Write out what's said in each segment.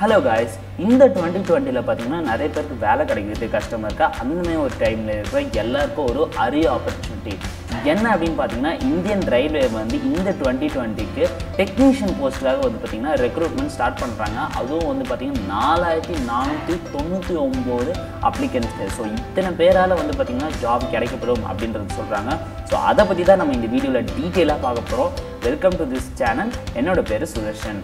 Hello guys இந்த twenty டுவெண்ட்டியில் பார்த்தீங்கன்னா நிறைய பேருக்கு வேலை கிடைக்கிறது கஷ்டமாக இருக்கா அந்த மாதிரி ஒரு டைமில் இருக்கிற எல்லாருக்கும் ஒரு அரிய ஆப்பர்ச்சுனிட்டி என்ன அப்படின்னு பார்த்தீங்கன்னா இந்தியன் ரயில்வே வந்து இந்த டுவெண்ட்டி டுவெண்ட்டிக்கு டெக்னீஷியன் போஸ்ட்டுக்காக வந்து பார்த்தீங்கன்னா ரெக்ரூட்மெண்ட் ஸ்டார்ட் பண்ணுறாங்க அதுவும் வந்து பார்த்தீங்கன்னா நாலாயிரத்தி நானூற்றி தொண்ணூற்றி ஒம்பது அப்ளிகன்ஸ் ஸோ இத்தனை பேரால் வந்து பார்த்திங்கன்னா ஜாப் கிடைக்கப்படும் அப்படின்றது சொல்கிறாங்க ஸோ அதை பற்றி தான் நம்ம இந்த வீடியோவில் டீட்டெயிலாக பார்க்க போகிறோம் வெல்கம் டு திஸ் சேனல் என்னோடய பேர் சுதர்ஷன்.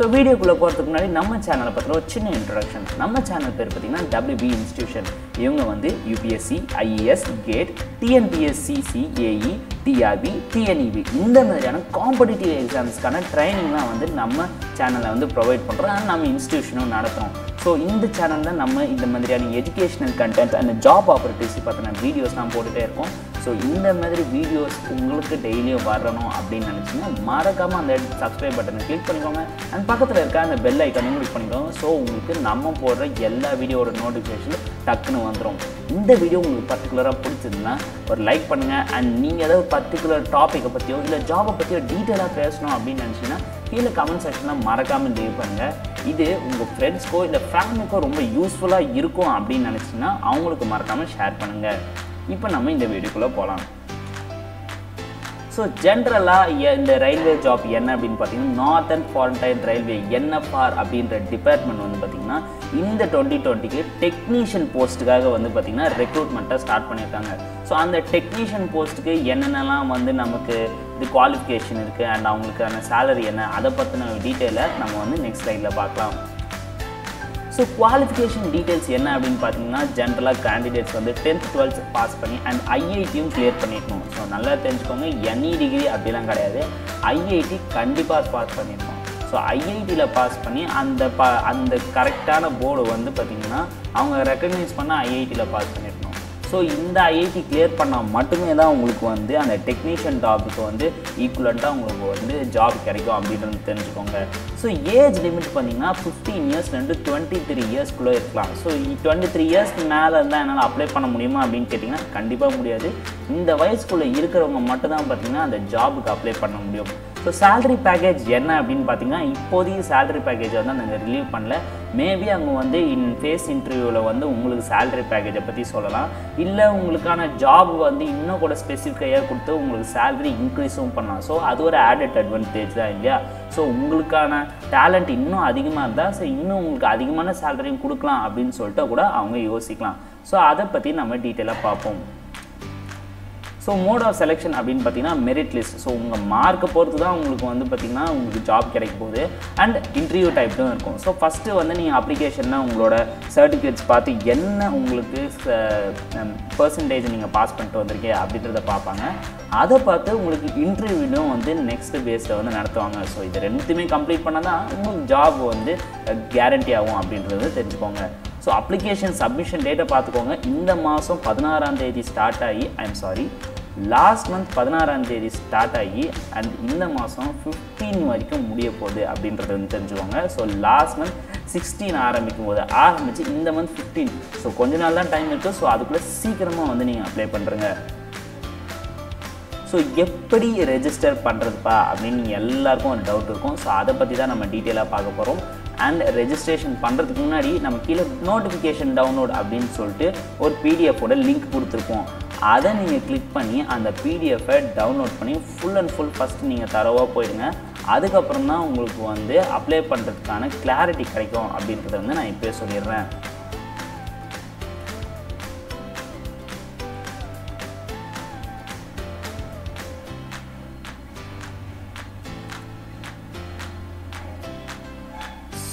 ஸோ வீடியோக்குள்ளே போகிறதுக்கு முன்னாடி நம்ம சேனலை பற்றி ஒரு சின்ன இன்ட்ரடக்ஷன் நம்ம சேனல் பேர் பார்த்திங்கன்னா டபிள்யூபி இன்ஸ்டியூஷன் இவங்க வந்து UPSC IAS GATE TNPSC CAE TRB TNEB இந்த மாதிரியான காம்படிட்டிவ் எக்ஸாம்ஸ்க்கான ட்ரைனிங்லாம் வந்து நம்ம சேனலில் வந்து ப்ரொவைட் பண்ணுறோம் அண்ட் நம்ம இன்ஸ்டியூஷனும் நடத்துகிறோம் ஸோ இந்த சேனலில் நம்ம இந்த மாதிரியான educational content and job opportunities பற்றின வீடியோஸ்லாம் போட்டுகிட்டே இருக்கோம். ஸோ இந்த மாதிரி வீடியோஸ் உங்களுக்கு டெய்லியும் வரணும் அப்படின்னு நினச்சிங்கன்னா மறக்காமல் அந்த சப்ஸ்கிரைப் பட்டனை கிளிக் பண்ணிக்கோங்க. அண்ட் பக்கத்தில் இருக்க அந்த பெல் ஐக்கனையும் கிளிக் பண்ணிக்கோங்க. ஸோ உங்களுக்கு நம்ம போடுற எல்லா வீடியோட நோட்டிஃபிகேஷனும் டக்குன்னு வந்துடும் இந்த வீடியோ உங்களுக்கு பர்டிகுலராக பிடிச்சிருந்தா ஒரு லைக் பண்ணுங்கள் அண்ட் நீங்கள் ஏதாவது பர்டிகுலர் டாப்பிக்கை பற்றியோ இல்லை ஜாபை பற்றியோ டீட்டெயிலாக பேசணும் அப்படின்னு நினச்சிங்கன்னா கீழே கமெண்ட் செக்ஷனில் மறக்காமல் லீவ் பண்ணுங்கள் இது உங்கள் ஃப்ரெண்ட்ஸ்க்கோ இல்லை ஃபேமிலிக்கோ ரொம்ப யூஸ்ஃபுல்லாக இருக்கும் அப்படின்னு நினச்சிங்கன்னா அவங்களுக்கு மறக்காமல் ஷேர் பண்ணுங்கள் இப்போ நம்ம இந்த வீடியோக்குள்ளே போகலாம் ஸோ ஜென்ரலாக இந்த ரயில்வே ஜாப் என்ன அப்படின்னு பார்த்தீங்கன்னா north and frontier railway NFR அப்படின்ற டிபார்ட்மெண்ட் வந்து பார்த்திங்கன்னா இந்த டுவெண்ட்டி டுவெண்ட்டிக்கு டெக்னீஷியன் போஸ்ட்டுக்காக வந்து பார்த்திங்கன்னா ரெக்ரூட்மெண்ட்டை ஸ்டார்ட் பண்ணியிருக்காங்க. ஸோ அந்த டெக்னீஷியன் போஸ்ட்டுக்கு என்னென்னலாம் வந்து நமக்கு இது குவாலிஃபிகேஷன் இருக்குது அண்ட் அவங்களுக்கான சேலரி என்ன அதை பற்றின டீட்டெயிலை நம்ம வந்து நெக்ஸ்ட் ஸ்லைடில் பார்க்கலாம். ஸோ குவாலிஃபிகேஷன் டீட்டெயில்ஸ் என்ன அப்படின்னு பார்த்தீங்கன்னா ஜென்ரலாக கேண்டிடேட்ஸ் வந்து டென்த் டுவெல்த் பாஸ் பண்ணி அண்ட் ஐஐடியும் கிளியர் பண்ணியிருக்கணும் ஸோ நல்லா தெரிஞ்சுக்கோங்க எனி டிகிரி அப்படிலாம் கிடையாது. ஐஐடி கண்டிப்பாக பாஸ் பண்ணியிருக்கோம் ஸோ ஐஐடியில் பாஸ் பண்ணி அந்த ப அந்த கரெக்டான போர்டு வந்து பார்த்திங்கன்னா அவங்க ரெக்கக்னைஸ் பண்ண ஐஐடியில் பாஸ் பண்ணி ஸோ இந்த ஐஐடி கிளியர் பண்ணால் மட்டுமே தான் உங்களுக்கு வந்து அந்த டெக்னீஷியன் ஜாபுக்கு வந்து ஈக்குவலண்ட்டாக உங்களுக்கு வந்து ஜாப் கிடைக்கும் அப்படின்றது தெரிஞ்சுக்கோங்க. ஸோ ஏஜ் லிமிட் பார்த்தீங்கன்னா ஃபிஃப்டீன் இயர்ஸ்லேருந்து டுவெண்ட்டி த்ரீ இயர்ஸ்க்குள்ளே இருக்கலாம். ஸோ டுவெண்ட்டி த்ரீ இயர்ஸ்க்கு மேலே இருந்தால் என்னால் அப்ளை பண்ண முடியுமா அப்படின்னு கேட்டிங்கன்னா கண்டிப்பாக முடியாது. இந்த வயசுக்குள்ளே இருக்கிறவங்க மட்டும்தான் பார்த்தீங்கன்னா அந்த ஜாபுக்கு அப்ளை பண்ண முடியும். ஸோ சேல்ரி பேக்கேஜ் என்ன அப்படின்னு பார்த்தீங்கன்னா இப்போதைக்கு சேலரி பேக்கேஜ் வந்து நாங்கள் ரிலீவ் பண்ணல. மேபி அவங்க வந்து இன் ஃபேஸ் இன்டர்வியூவில் வந்து உங்களுக்கு சேலரி பேக்கேஜை பற்றி சொல்லலாம். இல்லை உங்களுக்கான ஜாப் வந்து இன்னும் கூட ஸ்பெசிஃபிக்காக கொடுத்து உங்களுக்கு சேலரி இன்க்ரீஸும் பண்ணலாம். ஸோ அது ஒரு ஆடட் அட்வான்டேஜ் தான் இல்லையா? ஸோ உங்களுக்கான டேலண்ட் இன்னும் அதிகமாக இருந்தால் ஸோ இன்னும் உங்களுக்கு அதிகமான சேலரியும் கொடுக்கலாம் அப்படின்னு சொல்லிட்டு கூட அவங்க யோசிக்கலாம். ஸோ அதை பற்றி நம்ம டீட்டெயிலாக பார்ப்போம். ஸோ மோட் ஆஃப் செலெக்ஷன் அப்படின்னு பார்த்தீங்கன்னா மெரிட் லிஸ்ட் ஸோ உங்கள் மார்க்கை பொறுத்து தான் உங்களுக்கு வந்து பார்த்திங்கன்னா உங்களுக்கு ஜாப் கிடைக்க போகுது. அண்ட் இன்டர்வியூ டைப்டும் இருக்கும். ஸோ ஃபஸ்ட்டு வந்து நீங்கள் அப்ளிகேஷனில் உங்களோட சர்டிஃபிகேட்ஸ் பார்த்து என்ன உங்களுக்கு பர்சன்டேஜ் நீங்கள் பாஸ் பண்ணிட்டு வந்திருக்கீங்க அப்படின்றத பார்ப்பாங்க. அதை பார்த்து உங்களுக்கு இன்டர்வியூலும் வந்து நெக்ஸ்ட் பேஸில் வந்து நடத்துவாங்க. ஸோ இது ரெண்டுத்தையுமே கம்ப்ளீட் பண்ணால் தான் உங்களுக்கு ஜாப் வந்து கேரண்டி ஆகும் அப்படின்றது தெரிஞ்சுக்கோங்க. ஸோ அப்ளிகேஷன் சப்மிஷன் டேட்டை பார்த்துக்கோங்க. இந்த மாதம் பதினாறாம் தேதி ஸ்டார்ட் ஆகி ஐம் சாரி லாஸ்ட் மந்த் பதினாறாம் தேதி ஸ்டார்ட் ஆகி அண்ட் இந்த மாதம் ஃபிஃப்டீன் வரைக்கும் முடிய போகுது அப்படின்றத வந்து தெரிஞ்சுக்கோங்க. ஸோ லாஸ்ட் மந்த் சிக்ஸ்டீன் ஆரம்பிக்கும் போது ஆரம்பித்து இந்த மந்த் ஃபிஃப்டீன் ஸோ கொஞ்ச நாள் தான் டைம் இருக்குது ஸோ அதுக்குள்ளே சீக்கிரமாக வந்து நீங்கள் அப்ளை பண்ணுறங்க ஸோ எப்படி ரெஜிஸ்டர் பண்ணுறதுப்பா அப்படின்னு நீங்கள் எல்லாருக்கும் ஒரு டவுட் இருக்கும். ஸோ அதை பற்றி தான் நம்ம டீட்டெயிலாக பார்க்க போகிறோம் அண்ட் ரெஜிஸ்ட்ரேஷன் பண்ணுறதுக்கு முன்னாடி நம்ம கீழே நோட்டிஃபிகேஷன் டவுன்லோட் அப்படின்னு சொல்லிட்டு ஒரு பிடிஎஃபோட லிங்க் கொடுத்துருப்போம். அதை நீங்கள் கிளிக் பண்ணி அந்த பிடிஎஃபை டவுன்லோட் பண்ணி ஃபுல் அண்ட் ஃபுல் ஃபஸ்ட்டு நீங்கள் தரவாக போயிடுங்க. அதுக்கப்புறம் தான் உங்களுக்கு வந்து அப்ளை பண்ணுறதுக்கான கிளாரிட்டி கிடைக்கும் அப்படின்றத வந்து நான் இப்போயே சொல்லிடுறேன்.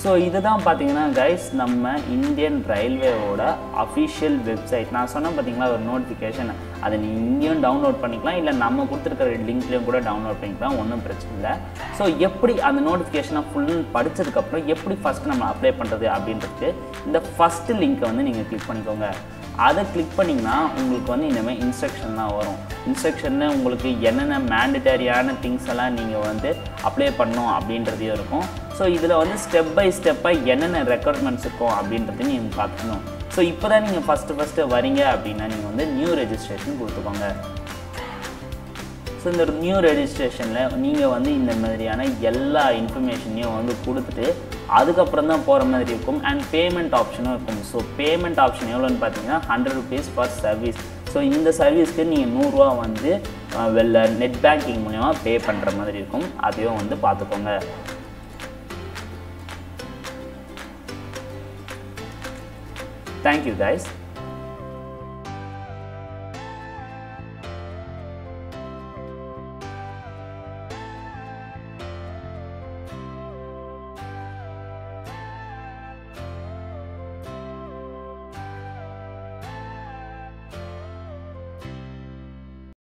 ஸோ இதுதான் பார்த்தீங்கன்னா கைஸ் நம்ம இந்தியன் ரயில்வேவோட அஃபிஷியல் வெப்சைட் நான் சொன்னேன் பார்த்தீங்களா ஒரு நோட்டிஃபிகேஷன் அதை நீங்கள் இங்கேயும் டவுன்லோட் பண்ணிக்கலாம். இல்லை நம்ம கொடுத்துருக்கிற லிங்க்லேயும் கூட டவுன்லோட் பண்ணிக்கலாம். ஒன்றும் பிரச்சனை இல்லை. ஸோ எப்படி அந்த நோட்டிஃபிகேஷனை ஃபுல் படித்ததுக்கப்புறம் எப்படி ஃபஸ்ட்டு நம்ம அப்ளை பண்ணுறது அப்படின்றது இந்த ஃபஸ்ட்டு லிங்க்கை வந்து நீங்கள் கிளிக் பண்ணிக்கோங்க. அதை கிளிக் பண்ணிங்கன்னா உங்களுக்கு வந்து இந்த இன்ஸ்ட்ரக்ஷன் தான் வரும். இன்ஸ்ட்ரக்ஷனில் உங்களுக்கு என்னென்ன மேண்டட்டரியான திங்ஸ் எல்லாம் நீங்கள் வந்து அப்ளை பண்ணணும் அப்படின்றதையும் இருக்கும். ஸோ இதில் வந்து ஸ்டெப் பை ஸ்டெப்பாக என்னென்ன ரெக்குவயர்மெண்ட்ஸ் இருக்கும் அப்படின்றதையும் நீங்கள் பார்த்துக்கணும். ஸோ இப்போ தான் நீங்கள் ஃபஸ்ட்டு ஃபஸ்ட்டு வரீங்க அப்படின்னா நீங்கள் வந்து நியூ ரெஜிஸ்ட்ரேஷன் கொடுத்துக்கோங்க. ஸோ இந்த நியூ ரெஜிஸ்ட்ரேஷனில் நீங்கள் வந்து இந்த மாதிரியான எல்லா இன்ஃபர்மேஷனையும் வந்து கொடுத்துட்டு அதுக்கப்புறம் தான் போகிற மாதிரி இருக்கும். அண்ட் பேமெண்ட் ஆப்ஷனும் இருக்கும். ஸோ பேமெண்ட் ஆப்ஷன் எவ்வளோன்னு பார்த்தீங்கன்னா hundred rupees for service so இந்த சர்வீஸ்க்கு நீங்கள் நூறுரூவா வந்து வெளில நெட் பேங்கிங் மூலயமா பே பண்ணுற மாதிரி இருக்கும். அதையும் வந்து பார்த்துக்கோங்க. Thank you guys